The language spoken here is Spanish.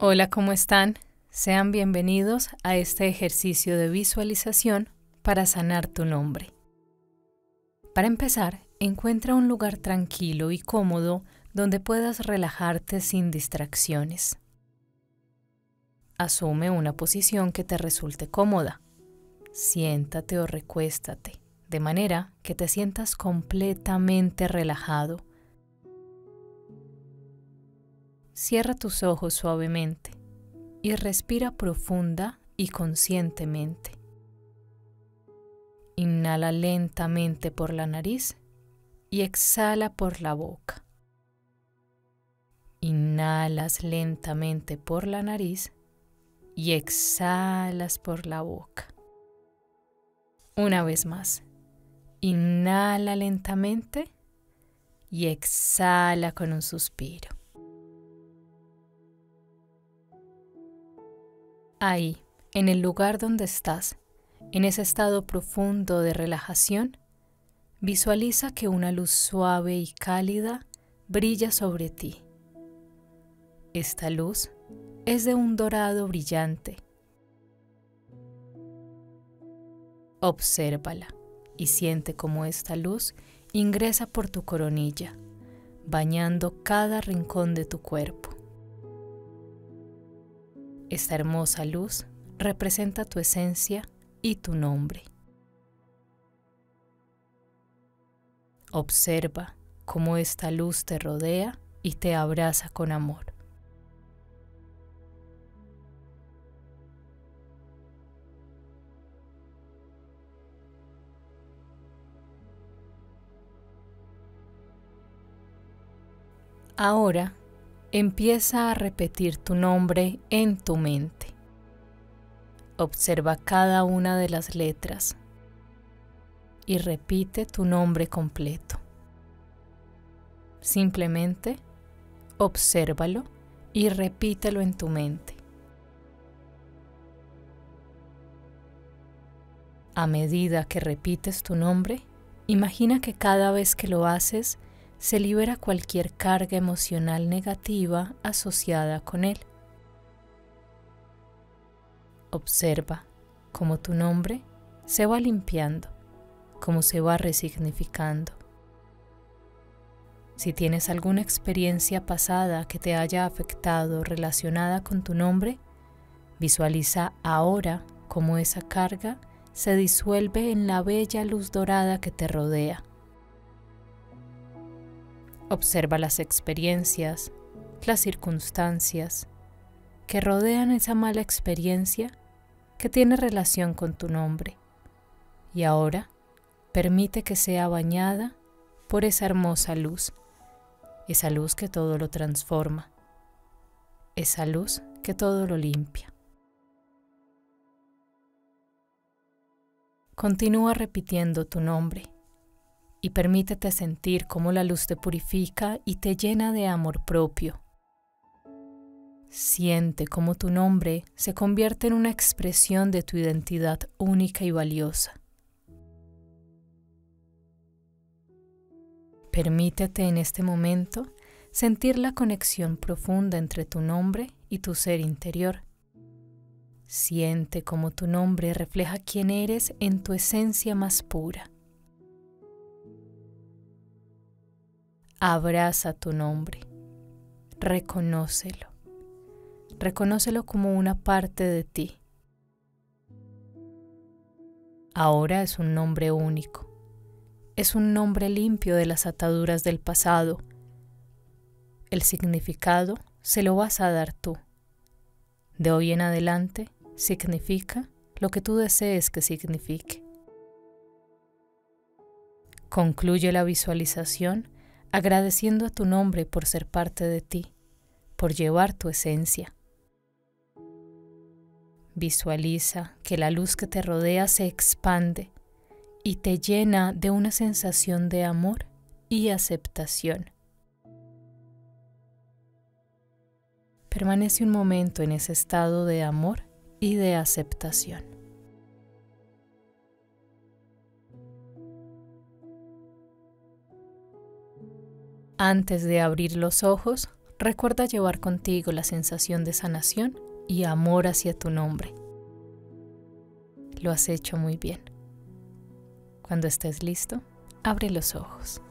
Hola, ¿cómo están? Sean bienvenidos a este ejercicio de visualización para sanar tu nombre. Para empezar, encuentra un lugar tranquilo y cómodo donde puedas relajarte sin distracciones. Asume una posición que te resulte cómoda. Siéntate o recuéstate, de manera que te sientas completamente relajado. Cierra tus ojos suavemente y respira profunda y conscientemente. Inhala lentamente por la nariz y exhala por la boca. Inhalas lentamente por la nariz y exhalas por la boca. Una vez más, inhala lentamente y exhala con un suspiro. Ahí, en el lugar donde estás, en ese estado profundo de relajación, visualiza que una luz suave y cálida brilla sobre ti. Esta luz es de un dorado brillante. Obsérvala y siente cómo esta luz ingresa por tu coronilla, bañando cada rincón de tu cuerpo. Esta hermosa luz representa tu esencia y tu nombre. Observa cómo esta luz te rodea y te abraza con amor. Ahora empieza a repetir tu nombre en tu mente. Observa cada una de las letras y repite tu nombre completo. Simplemente obsérvalo y repítelo en tu mente. A medida que repites tu nombre, imagina que cada vez que lo haces, se libera cualquier carga emocional negativa asociada con él. Observa cómo tu nombre se va limpiando, cómo se va resignificando. Si tienes alguna experiencia pasada que te haya afectado relacionada con tu nombre, visualiza ahora cómo esa carga se disuelve en la bella luz dorada que te rodea Observa las experiencias, las circunstancias que rodean esa mala experiencia que tiene relación con tu nombre. Y ahora permite que sea bañada por esa hermosa luz, esa luz que todo lo transforma, esa luz que todo lo limpia. Continúa repitiendo tu nombre y permítete sentir cómo la luz te purifica y te llena de amor propio. Siente cómo tu nombre se convierte en una expresión de tu identidad única y valiosa. Permítete en este momento sentir la conexión profunda entre tu nombre y tu ser interior. Siente cómo tu nombre refleja quién eres en tu esencia más pura. Abraza tu nombre, reconócelo, reconócelo como una parte de ti. Ahora es un nombre único, es un nombre limpio de las ataduras del pasado. El significado se lo vas a dar tú. De hoy en adelante significa lo que tú desees que signifique. Concluye la visualización agradeciendo a tu nombre por ser parte de ti, por llevar tu esencia. Visualiza que la luz que te rodea se expande y te llena de una sensación de amor y aceptación. Permanece un momento en ese estado de amor y de aceptación. Antes de abrir los ojos, recuerda llevar contigo la sensación de sanación y amor hacia tu nombre. Lo has hecho muy bien. Cuando estés listo, abre los ojos.